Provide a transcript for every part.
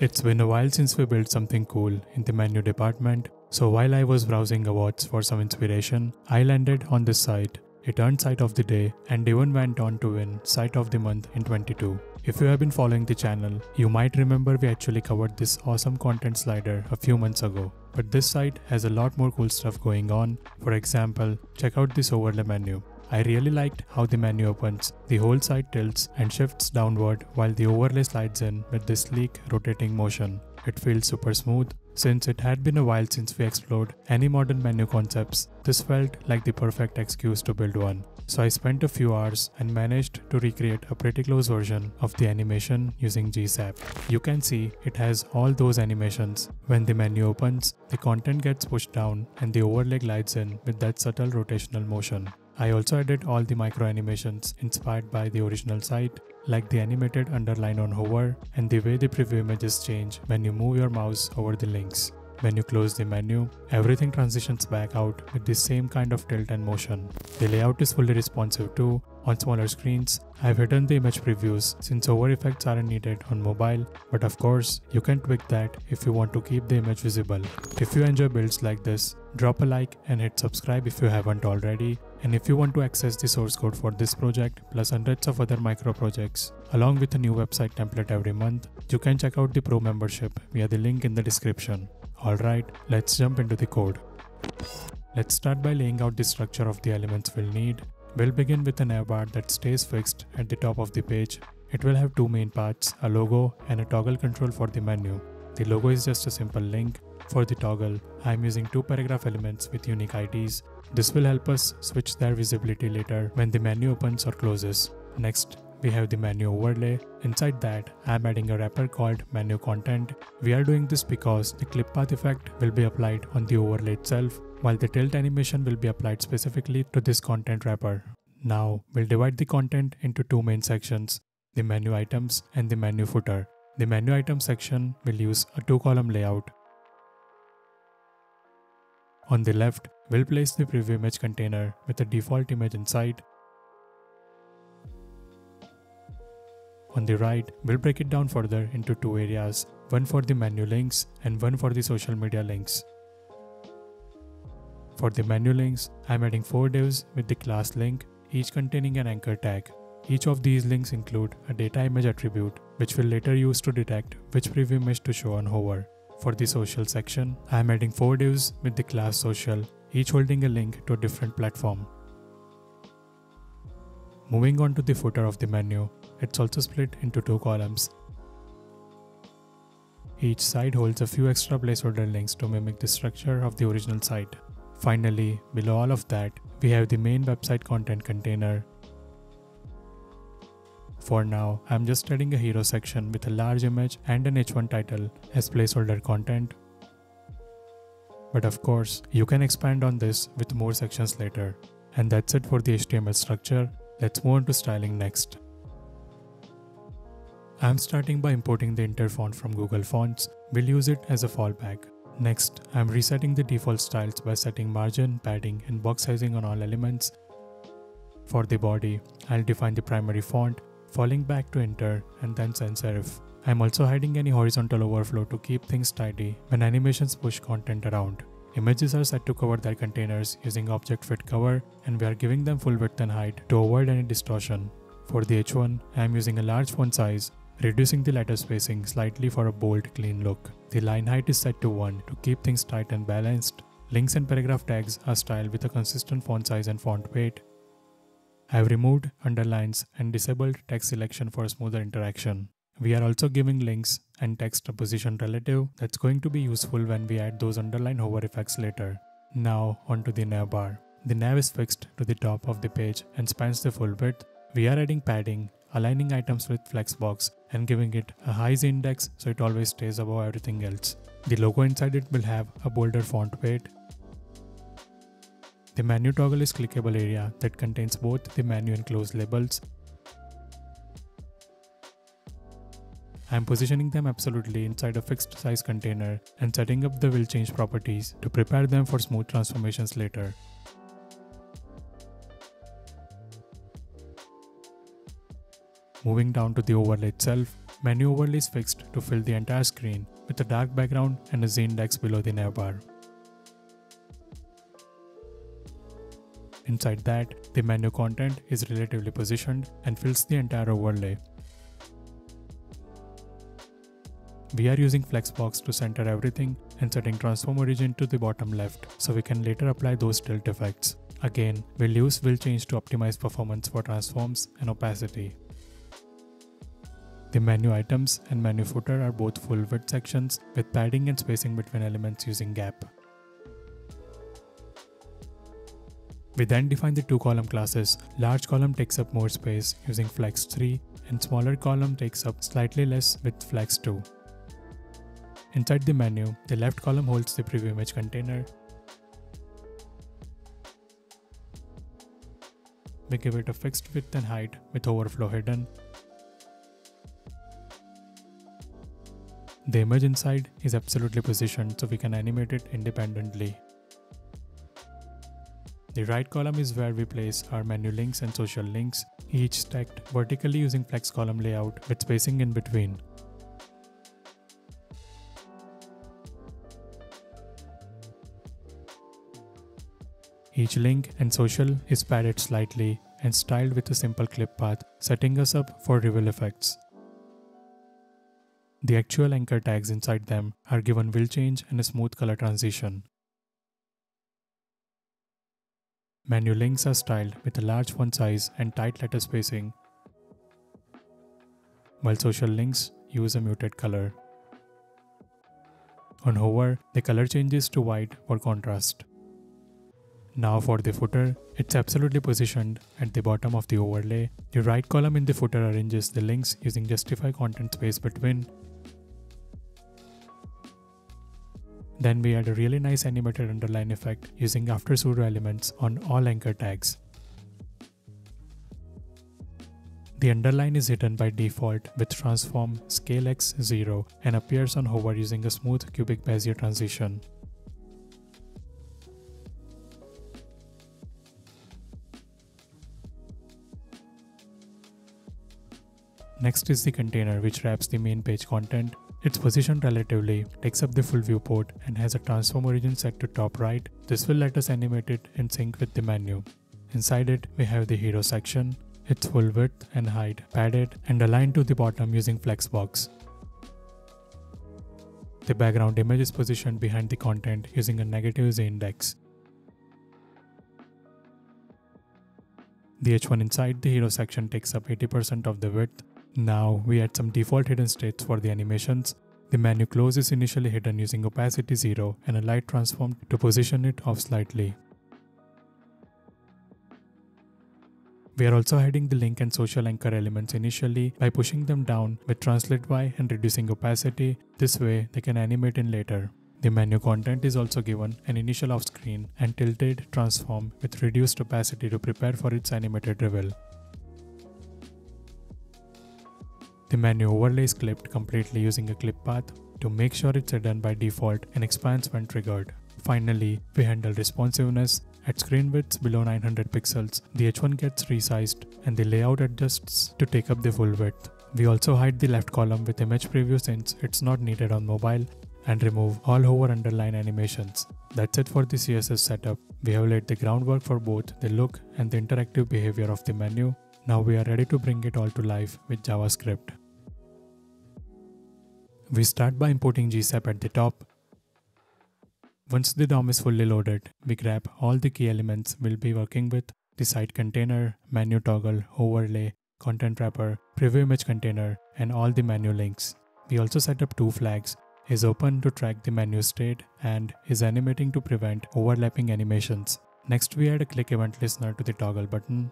It's been a while since we built something cool in the menu department, so while I was browsing Awwwards for some inspiration, I landed on this site. It earned Site of the Day and even went on to win Site of the Month in 22. If you have been following the channel, you might remember we actually covered this awesome content slider a few months ago. But this site has a lot more cool stuff going on. For example, check out this overlay menu. I really liked how the menu opens. The whole side tilts and shifts downward while the overlay slides in with this sleek rotating motion. It feels super smooth. Since it had been a while since we explored any modern menu concepts, this felt like the perfect excuse to build one. So I spent a few hours and managed to recreate a pretty close version of the animation using GSAP. You can see it has all those animations. When the menu opens, the content gets pushed down and the overlay glides in with that subtle rotational motion. I also added all the micro animations inspired by the original site, like the animated underline on hover and the way the preview images change when you move your mouse over the links. When you close the menu, everything transitions back out with the same kind of tilt and motion. The layout is fully responsive too. On smaller screens, I've hidden the image previews since over effects aren't needed on mobile, but of course, you can tweak that if you want to keep the image visible. If you enjoy builds like this, drop a like and hit subscribe if you haven't already. And if you want to access the source code for this project plus hundreds of other micro projects, along with a new website template every month, you can check out the pro membership via the link in the description. Alright, let's jump into the code. Let's start by laying out the structure of the elements we'll need. We'll begin with an navbar that stays fixed at the top of the page. It will have two main parts, a logo and a toggle control for the menu. The logo is just a simple link. For the toggle, I am using two paragraph elements with unique IDs. This will help us switch their visibility later when the menu opens or closes. Next, we have the menu overlay. Inside that, I'm adding a wrapper called menu content. We are doing this because the clip path effect will be applied on the overlay itself, while the tilt animation will be applied specifically to this content wrapper. Now, we'll divide the content into two main sections, the menu items and the menu footer. The menu item section will use a two column layout. On the left, we'll place the preview image container with a default image inside On the right, we'll break it down further into two areas, one for the menu links and one for the social media links. For the menu links, I'm adding 4 divs with the class link, each containing an anchor tag. Each of these links include a data image attribute, which we'll later use to detect which preview image to show on hover. For the social section, I'm adding 4 divs with the class social, each holding a link to a different platform. Moving on to the footer of the menu, it's also split into two columns. Each side holds a few extra placeholder links to mimic the structure of the original site. Finally, below all of that, we have the main website content container. For now, I'm just adding a hero section with a large image and an h1 title as placeholder content. But of course, you can expand on this with more sections later. And that's it for the HTML structure. Let's move on to styling next. I'm starting by importing the inter font from Google Fonts. We'll use it as a fallback. Next, I'm resetting the default styles by setting margin, padding, and box sizing on all elements. For the body, I'll define the primary font, falling back to inter, and then sans serif. I'm also hiding any horizontal overflow to keep things tidy when animations push content around. Images are set to cover their containers using object fit cover and we are giving them full width and height to avoid any distortion. For the H1, I am using a large font size reducing the letter spacing slightly for a bold, clean look. The line height is set to 1 to keep things tight and balanced. Links and paragraph tags are styled with a consistent font size and font weight. I have removed underlines and disabled text selection for smoother interaction. We are also giving links and text a position relative that's going to be useful when we add those underline hover effects later. Now onto the nav bar. The nav is fixed to the top of the page and spans the full width. We are adding padding aligning items with flexbox and giving it a high Z index so it always stays above everything else. The logo inside it will have a bolder font weight. The menu toggle is clickable area that contains both the menu and close labels. I am positioning them absolutely inside a fixed size container and setting up the will change properties to prepare them for smooth transformations later. Moving down to the overlay itself, Menu overlay is fixed to fill the entire screen with a dark background and a Z index below the navbar. Inside that, the menu content is relatively positioned and fills the entire overlay. We are using Flexbox to center everything and setting transform origin to the bottom left so we can later apply those tilt effects. Again, we'll use will change to optimize performance for transforms and opacity. The menu items and menu footer are both full width sections with padding and spacing between elements using gap. We then define the two column classes. Large column takes up more space using flex 3 and smaller column takes up slightly less with flex 2. Inside the menu, the left column holds the preview image container. We give it a fixed width and height with overflow hidden. The image inside is absolutely positioned so we can animate it independently. The right column is where we place our menu links and social links, each stacked vertically using flex column layout with spacing in between. Each link and social is padded slightly and styled with a simple clip path, setting us up for reveal effects. The actual anchor tags inside them are given will change and a smooth color transition. Menu links are styled with a large font size and tight letter spacing, while social links use a muted color. On hover, the color changes to white for contrast. Now for the footer, it's absolutely positioned at the bottom of the overlay. The right column in the footer arranges the links using justify content space between Then we add a really nice animated underline effect using after pseudo elements on all anchor tags. The underline is hidden by default with transform scale x 0 and appears on hover using a smooth cubic Bezier transition. Next is the container which wraps the main page content it's positioned relatively, takes up the full viewport and has a transform origin set to top right. This will let us animate it in sync with the menu. Inside it, we have the hero section. Its full width and height padded and aligned to the bottom using Flexbox. The background image is positioned behind the content using a negative Z index. The H1 inside the hero section takes up 80% of the width now we add some default hidden states for the animations. The menu close is initially hidden using opacity 0 and a light transform to position it off slightly. We are also hiding the link and social anchor elements initially by pushing them down with translate Y and reducing opacity. This way they can animate in later. The menu content is also given an initial off-screen and tilted transform with reduced opacity to prepare for its animated reveal. The menu overlay is clipped completely using a clip path to make sure it's hidden by default and expands when triggered. Finally, we handle responsiveness. At screen widths below 900 pixels, the H1 gets resized and the layout adjusts to take up the full width. We also hide the left column with image preview since it's not needed on mobile and remove all hover underline animations. That's it for the CSS setup. We have laid the groundwork for both the look and the interactive behavior of the menu. Now we are ready to bring it all to life with JavaScript. We start by importing GSAP at the top. Once the DOM is fully loaded, we grab all the key elements we'll be working with, the site container, menu toggle, overlay, content wrapper, preview image container, and all the menu links. We also set up two flags, is open to track the menu state and is animating to prevent overlapping animations. Next we add a click event listener to the toggle button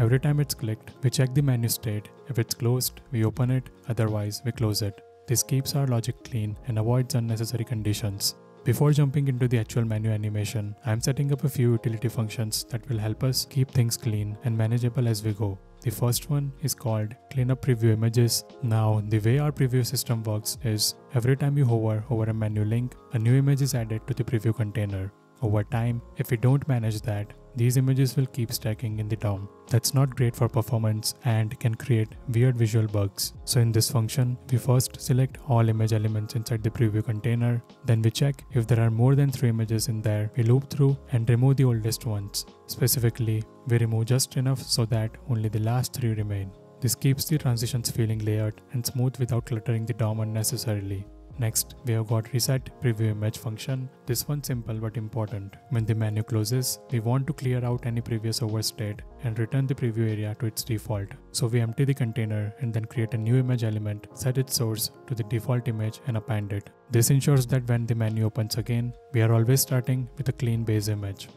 Every time it's clicked, we check the menu state. If it's closed, we open it, otherwise we close it. This keeps our logic clean and avoids unnecessary conditions. Before jumping into the actual menu animation, I am setting up a few utility functions that will help us keep things clean and manageable as we go. The first one is called cleanup preview images. Now, the way our preview system works is every time you hover over a menu link, a new image is added to the preview container. Over time, if we don't manage that, these images will keep stacking in the DOM. That's not great for performance and can create weird visual bugs. So in this function, we first select all image elements inside the preview container, then we check if there are more than 3 images in there, we loop through and remove the oldest ones. Specifically, we remove just enough so that only the last 3 remain. This keeps the transitions feeling layered and smooth without cluttering the DOM unnecessarily. Next, we have got reset preview image function. This one simple but important. When the menu closes, we want to clear out any previous overstate and return the preview area to its default. So we empty the container and then create a new image element, set its source to the default image and append it. This ensures that when the menu opens again, we are always starting with a clean base image.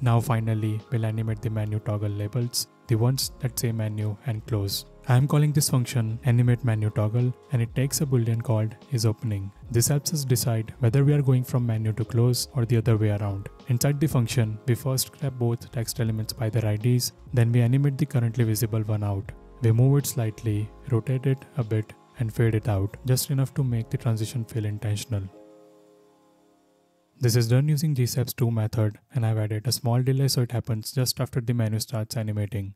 Now finally, we'll animate the menu toggle labels, the ones that say menu and close. I am calling this function animate menu toggle and it takes a boolean called is opening. This helps us decide whether we are going from menu to close or the other way around. Inside the function, we first grab both text elements by their IDs, then we animate the currently visible one out. We move it slightly, rotate it a bit and fade it out, just enough to make the transition feel intentional. This is done using GSAP's to method and I've added a small delay so it happens just after the menu starts animating.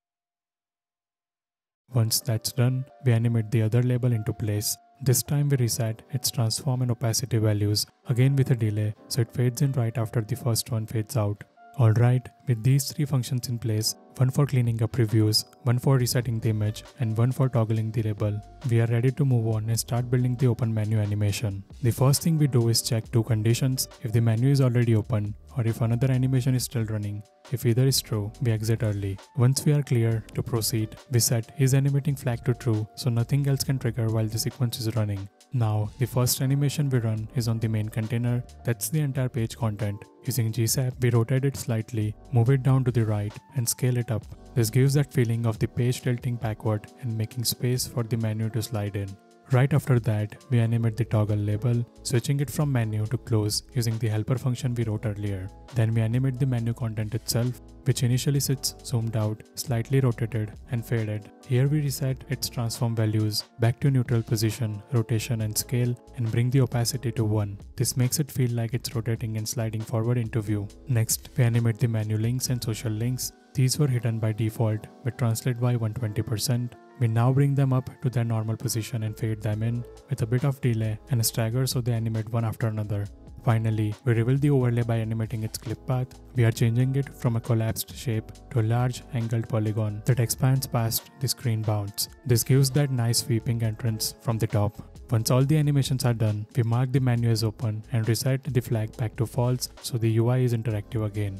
Once that's done, we animate the other label into place. This time we reset its transform and opacity values, again with a delay, so it fades in right after the first one fades out. Alright, with these three functions in place, one for cleaning up previews, one for resetting the image, and one for toggling the label, we are ready to move on and start building the open menu animation. The first thing we do is check two conditions, if the menu is already open or if another animation is still running. If either is true, we exit early. Once we are clear to proceed, we set is animating flag to true so nothing else can trigger while the sequence is running. Now, the first animation we run is on the main container, that's the entire page content. Using GSAP, we rotate it slightly, move it down to the right, and scale it up. This gives that feeling of the page tilting backward and making space for the menu to slide in. Right after that, we animate the toggle label, switching it from menu to close using the helper function we wrote earlier. Then we animate the menu content itself, which initially sits zoomed out, slightly rotated, and faded. Here we reset its transform values back to neutral position, rotation, and scale, and bring the opacity to 1. This makes it feel like it's rotating and sliding forward into view. Next, we animate the menu links and social links. These were hidden by default, but translate by 120%. We now bring them up to their normal position and fade them in with a bit of delay and a stagger so they animate one after another. Finally, we reveal the overlay by animating its clip path. We are changing it from a collapsed shape to a large angled polygon that expands past the screen bounds. This gives that nice sweeping entrance from the top. Once all the animations are done, we mark the menu as open and reset the flag back to false so the UI is interactive again.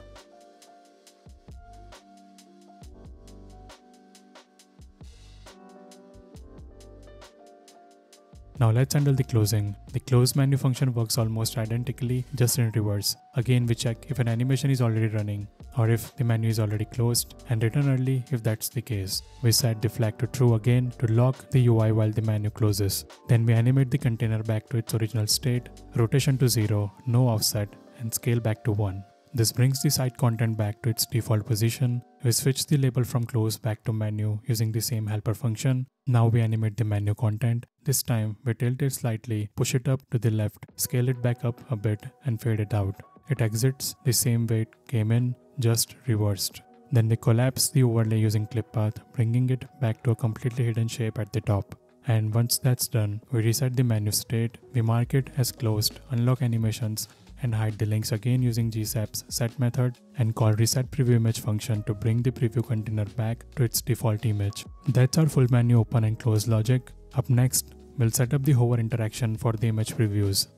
Now let's handle the closing. The close menu function works almost identically, just in reverse. Again, we check if an animation is already running, or if the menu is already closed, and return early if that's the case. We set the flag to true again to lock the UI while the menu closes. Then we animate the container back to its original state, rotation to 0, no offset, and scale back to 1. This brings the site content back to its default position. We switch the label from close back to menu using the same helper function. Now we animate the menu content. This time we tilt it slightly, push it up to the left, scale it back up a bit and fade it out. It exits the same way it came in, just reversed. Then we collapse the overlay using clip path, bringing it back to a completely hidden shape at the top. And once that's done, we reset the menu state, we mark it as closed, unlock animations, and hide the links again using GSAP's set method and call reset preview image function to bring the preview container back to its default image. That's our full menu open and close logic. Up next, we'll set up the hover interaction for the image previews.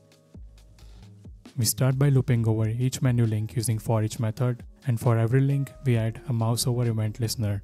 We start by looping over each menu link using for each method and for every link we add a mouse over event listener.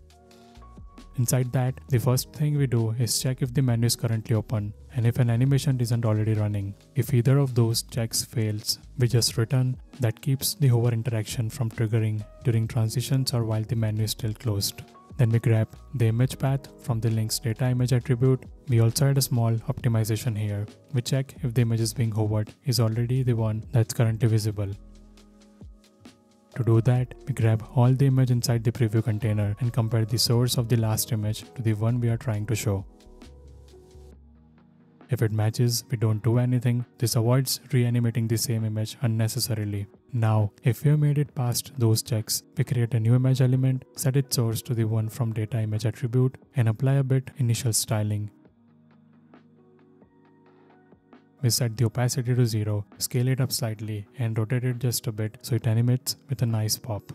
Inside that, the first thing we do is check if the menu is currently open and if an animation isn't already running. If either of those checks fails, we just return that keeps the hover interaction from triggering during transitions or while the menu is still closed. Then we grab the image path from the link's data image attribute. We also add a small optimization here. We check if the image is being hovered is already the one that's currently visible. To do that, we grab all the image inside the preview container and compare the source of the last image to the one we are trying to show. If it matches, we don't do anything. This avoids reanimating the same image unnecessarily. Now, if we have made it past those checks, we create a new image element, set its source to the one from data image attribute, and apply a bit initial styling. We set the opacity to 0, scale it up slightly, and rotate it just a bit so it animates with a nice pop.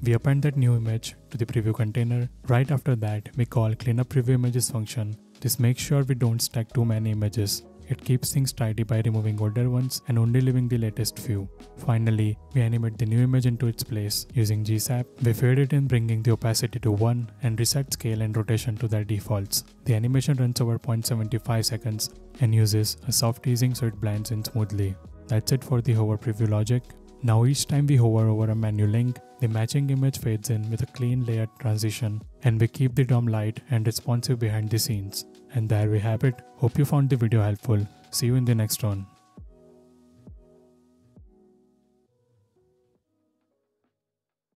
We append that new image to the preview container. Right after that, we call cleanup preview images function. This makes sure we don't stack too many images. It keeps things tidy by removing older ones and only leaving the latest few. Finally, we animate the new image into its place using GSAP. We fade it in bringing the opacity to 1 and reset scale and rotation to their defaults. The animation runs over 0.75 seconds and uses a soft easing so it blends in smoothly. That's it for the hover preview logic. Now each time we hover over a menu link, the matching image fades in with a clean layered transition and we keep the DOM light and responsive behind the scenes. And there we have it. Hope you found the video helpful. See you in the next one.